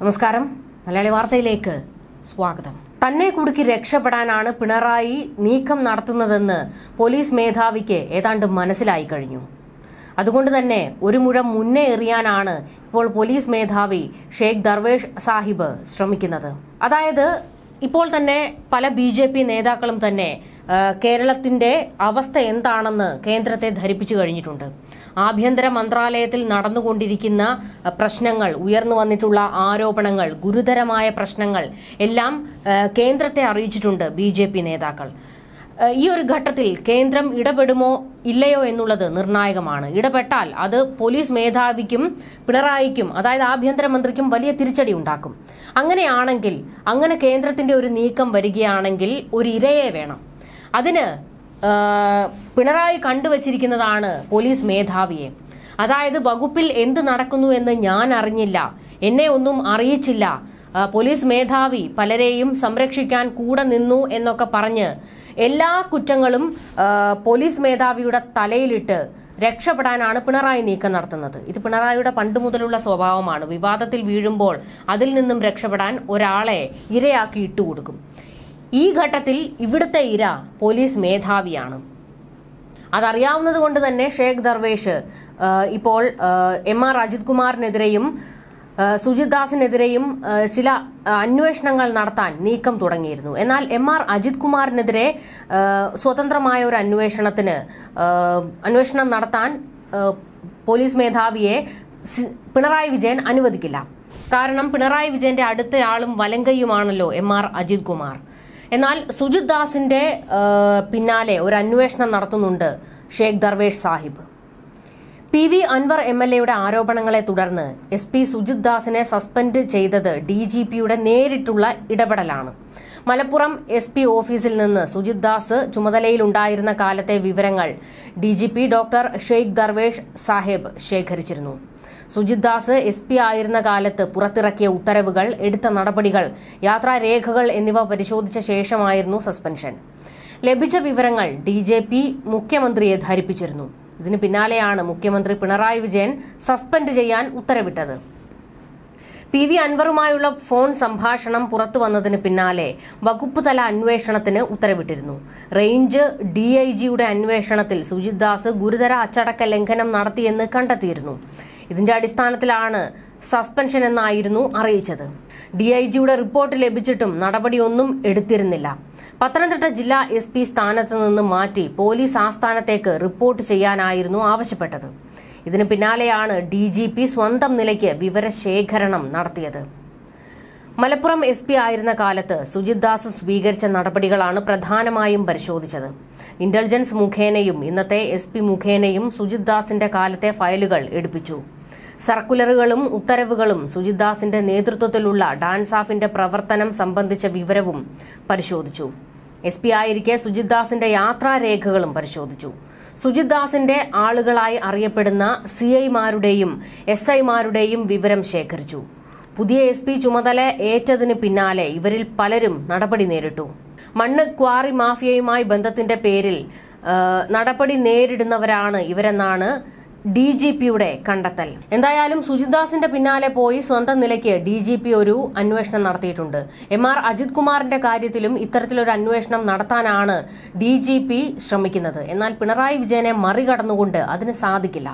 നമസ്കാരം. മലയാളി വാർത്തയിലേക്ക് സ്വാഗതം. തന്നെ കുടുക്കി രക്ഷപ്പെടാനാണ് പിണറായി നീക്കം നടത്തുന്നതെന്ന് പോലീസ് മേധാവിക്ക് ഏതാണ്ട് മനസ്സിലായി കഴിഞ്ഞു. അതുകൊണ്ട് തന്നെ ഒരു മുഴം മുന്നേ എറിയാനാണ് ഇപ്പോൾ പോലീസ് മേധാവി ഷെയ്ഖ് ദർവേഷ് സാഹിബ് ശ്രമിക്കുന്നത്. അതായത് ഇപ്പോൾ തന്നെ പല ബി ജെ പി നേതാക്കളും തന്നെ കേരളത്തിന്റെ അവസ്ഥ എന്താണെന്ന് കേന്ദ്രത്തെ ധരിപ്പിച്ചു കഴിഞ്ഞിട്ടുണ്ട്. ആഭ്യന്തര മന്ത്രാലയത്തിൽ നടന്നുകൊണ്ടിരിക്കുന്ന പ്രശ്നങ്ങൾ ഉയർന്നു വന്നിട്ടുള്ള ആരോപണങ്ങൾ ഗുരുതരമായ പ്രശ്നങ്ങൾ എല്ലാം കേന്ദ്രത്തെ അറിയിച്ചിട്ടുണ്ട് ബി നേതാക്കൾ. ഈ ഒരു ഘട്ടത്തിൽ കേന്ദ്രം ഇടപെടുമോ ഇല്ലയോ എന്നുള്ളത് നിർണായകമാണ്. ഇടപെട്ടാൽ അത് പോലീസ് മേധാവിക്കും പിണറായിക്കും അതായത് ആഭ്യന്തരമന്ത്രിക്കും വലിയ തിരിച്ചടി ഉണ്ടാക്കും. അങ്ങനെയാണെങ്കിൽ അങ്ങനെ കേന്ദ്രത്തിന്റെ ഒരു നീക്കം വരികയാണെങ്കിൽ ഒരു ഇരയെ വേണം. അതിന് പിണറായി കണ്ടുവച്ചിരിക്കുന്നതാണ് പോലീസ് മേധാവിയെ. അതായത് വകുപ്പിൽ എന്ത് നടക്കുന്നു എന്ന് ഞാൻ അറിഞ്ഞില്ല. എന്നെ ഒന്നും അറിയിച്ചില്ല. പോലീസ് മേധാവി പലരെയും സംരക്ഷിക്കാൻ കൂടെ നിന്നു എന്നൊക്കെ പറഞ്ഞ് എല്ലാ കുറ്റങ്ങളും പോലീസ് മേധാവിയുടെ തലയിലിട്ട് രക്ഷപ്പെടാനാണ് പിണറായി നീക്കം നടത്തുന്നത്. ഇത് പിണറായിയുടെ പണ്ട് മുതലുള്ള സ്വഭാവമാണ്. വിവാദത്തിൽ വീഴുമ്പോൾ അതിൽ നിന്നും രക്ഷപ്പെടാൻ ഒരാളെ ഇരയാക്കി ഇട്ടുകൊടുക്കും. ഈ ഘട്ടത്തിൽ ഇവിടുത്തെ ഇര പോലീസ് മേധാവിയാണ്. അതറിയാവുന്നത് കൊണ്ട് തന്നെ ഷേഖ് ദർവേഷ് ഇപ്പോൾ എം ആർ അജിത് കുമാറിനെതിരെയും സുജിത് ദാസിനെതിരെയും ചില അന്വേഷണങ്ങൾ നടത്താൻ നീക്കം തുടങ്ങിയിരുന്നു. എന്നാൽ എം ആർ അജിത് കുമാറിനെതിരെ സ്വതന്ത്രമായ ഒരു അന്വേഷണത്തിന് അന്വേഷണം നടത്താൻ പോലീസ് മേധാവിയെ പിണറായി വിജയൻ അനുവദിക്കില്ല. കാരണം പിണറായി വിജയന്റെ അടുത്തയാളും വലങ്കയുമാണല്ലോ എം ആർ അജിത് കുമാർ. എന്നാൽ സുജിത് ദാസിന്റെ പിന്നാലെ ഒരു അന്വേഷണം നടത്തുന്നുണ്ട് Sheikh Darvesh Sahib. P V Anvar M L എയുടെ ആരോപണങ്ങളെ തുടർന്ന് എസ് പി സുജിത് ദാസിനെ സസ്പെൻഡ് ചെയ്തത് ഡി ജി പിയുടെ നേരിട്ടുള്ള ഇടപെടലാണ്. മലപ്പുറം എസ് പി ഓഫീസിൽ നിന്ന് സുജിത് ദാസ് ചുമതലയിലുണ്ടായിരുന്ന കാലത്തെ വിവരങ്ങൾ D G P doctor Sheikh Darvesh Sahib ശേഖരിച്ചിരുന്നു. Sujith Das S P ആയിരുന്ന കാലത്ത് പുറത്തിറക്കിയ ഉത്തരവുകൾ എടുത്ത നടപടികൾ യാത്രാരേഖകൾ എന്നിവ പരിശോധിച്ച ശേഷമായിരുന്നു സസ്പെൻഷൻ. ലഭിച്ച വിവരങ്ങൾ ഡി ജെ പി മുഖ്യമന്ത്രിയെ ധരിപ്പിച്ചിരുന്നു. ഇതിന് പിന്നാലെയാണ് മുഖ്യമന്ത്രി പിണറായി വിജയൻ സസ്പെൻഡ് ചെയ്യാൻ ഉത്തരവിട്ടത്. പി വി അൻവറുമായുള്ള ഫോൺ സംഭാഷണം പുറത്തു വന്നതിന് പിന്നാലെ വകുപ്പ് തല അന്വേഷണത്തിന് ഉത്തരവിട്ടിരുന്നു. റേഞ്ച് ഡി ഐ ജിയുടെ അന്വേഷണത്തിൽ സുജിത് ദാസ് ഗുരുതര അച്ചടക്ക ലംഘനം നടത്തിയെന്ന് കണ്ടെത്തിയിരുന്നു. ഇതിന്റെ അടിസ്ഥാനത്തിലാണ് സസ്പെൻഷൻ എന്നായിരുന്നു അറിയിച്ചത്. ഡി ഐ ജിയുടെ റിപ്പോർട്ട് ലഭിച്ചിട്ടും നടപടിയൊന്നും എടുത്തിരുന്നില്ല. പത്തനംതിട്ട ജില്ലാ എസ് പി സ്ഥാനത്ത് നിന്ന് മാറ്റി പോലീസ് ആസ്ഥാനത്തേക്ക് റിപ്പോർട്ട് ചെയ്യാനായിരുന്നു ആവശ്യപ്പെട്ടത്. ഇതിന് പിന്നാലെയാണ് ഡി ജി പി സ്വന്തം നിലയ്ക്ക് വിവരശേഖരണം നടത്തിയത്. മലപ്പുറം എസ് പി ആയിരുന്ന കാലത്ത് സുജിത് ദാസ് സ്വീകരിച്ച നടപടികളാണ് പ്രധാനമായും പരിശോധിച്ചത്. ഇന്റലിജൻസ് മുഖേനയും ഇന്നത്തെ എസ് പി മുഖേനയും സുജിത് ദാസിന്റെ കാലത്തെ ഫയലുകൾ എടുപ്പിച്ചു. സർക്കുലറുകളും ഉത്തരവുകളും സുജിദാസിന്റെ നേതൃത്വത്തിലുള്ള ഡാൻസ് ഡാൻസാഫിന്റെ പ്രവർത്തനം സംബന്ധിച്ച വിവരവും പരിശോധിച്ചു. എസ് പി ആയിരിക്കെ സുജിത് ദാസിന്റെ യാത്രാരേഖകളും പരിശോധിച്ചു. സുജിത് ദാസിന്റെ ആളുകളായി അറിയപ്പെടുന്ന സി ഐമാരുടെയും എസ് ഐമാരുടെയും വിവരം ശേഖരിച്ചു. പുതിയ എസ് പി ചുമതല ഏറ്റതിന് പിന്നാലെ ഇവരിൽ പലരും നടപടി നേരിട്ടു. മണ്ണ് ക്വാറി മാഫിയയുമായി ബന്ധത്തിന്റെ പേരിൽ നടപടി നേരിടുന്നവരാണ് ഇവരെന്നാണ് ഡി ജി പിയുടെ കണ്ടെത്തൽ. എന്തായാലും സുജിത്ദാസിന്റെ പിന്നാലെ പോയി സ്വന്തം നിലയ്ക്ക് ഡി ജി പി ഒരു അന്വേഷണം നടത്തിയിട്ടുണ്ട്. എം ആർ അജിത് കുമാറിന്റെ കാര്യത്തിലും ഇത്തരത്തിലൊരു അന്വേഷണം നടത്താനാണ് ഡി ജി പി ശ്രമിക്കുന്നത്. എന്നാൽ പിണറായി വിജയനെ മറികടന്നുകൊണ്ട് അതിന് സാധിക്കില്ല.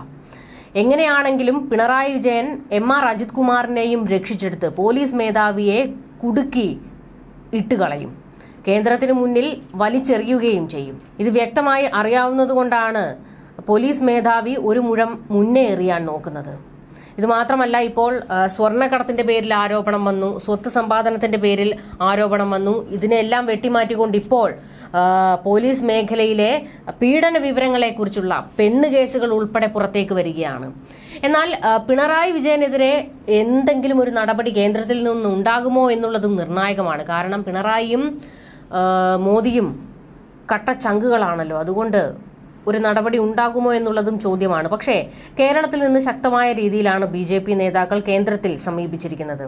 എങ്ങനെയാണെങ്കിലും പിണറായി വിജയൻ എം ആർ അജിത് കുമാറിനെയും രക്ഷിച്ചെടുത്ത് പോലീസ് മേധാവിയെ കുടുക്കി ഇട്ടുകളയും കേന്ദ്രത്തിന് മുന്നിൽ വലിച്ചെറിയുകയും ചെയ്യും. ഇത് വ്യക്തമായി അറിയാവുന്നതുകൊണ്ടാണ് പോലീസ് മേധാവി ഒരു മുഴം മുന്നേറിയാണ് നോക്കുന്നത്. ഇത് മാത്രമല്ല ഇപ്പോൾ സ്വർണക്കടത്തിന്റെ പേരിൽ ആരോപണം വന്നു സ്വത്ത് സമ്പാദനത്തിന്റെ പേരിൽ ആരോപണം വന്നു. ഇതിനെല്ലാം വെട്ടിമാറ്റിക്കൊണ്ട് ഇപ്പോൾ പോലീസ് മേഖലയിലെ പീഡന വിവരങ്ങളെക്കുറിച്ചുള്ള പെണ്ണ് കേസുകൾ ഉൾപ്പെടെ പുറത്തേക്ക് വരികയാണ്. എന്നാൽ പിണറായി വിജയനെതിരെ എന്തെങ്കിലും ഒരു നടപടി കേന്ദ്രത്തിൽ നിന്നും ഉണ്ടാകുമോ എന്നുള്ളതും നിർണായകമാണ്. കാരണം പിണറായിയും മോദിയും കട്ട ചങ്കുകളാണല്ലോ അതുകൊണ്ട് ഒരു നടപടി ഉണ്ടാകുമോ എന്നുള്ളതും ചോദ്യമാണ്. പക്ഷേ കേരളത്തിൽ നിന്ന് ശക്തമായ രീതിയിലാണ് ബി ജെ പി നേതാക്കൾ കേന്ദ്രത്തിൽ സമീപിച്ചിരിക്കുന്നത്.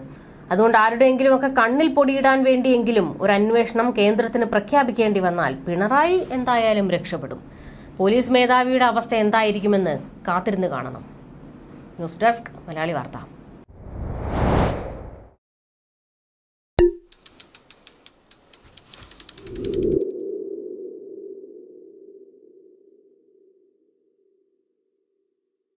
അതുകൊണ്ട് ആരുടെയെങ്കിലുമൊക്കെ കണ്ണിൽ പൊടിയിടാൻ വേണ്ടിയെങ്കിലും ഒരു അന്വേഷണം കേന്ദ്രത്തിന് പ്രഖ്യാപിക്കേണ്ടി വന്നാൽ പിണറായി എന്തായാലും രക്ഷപ്പെടും. പോലീസ് മേധാവിയുടെ അവസ്ഥ എന്തായിരിക്കുമെന്ന് കാത്തിരുന്ന് കാണണം. ന്യൂസ് ഡെസ്ക് മലയാളി വാർത്ത.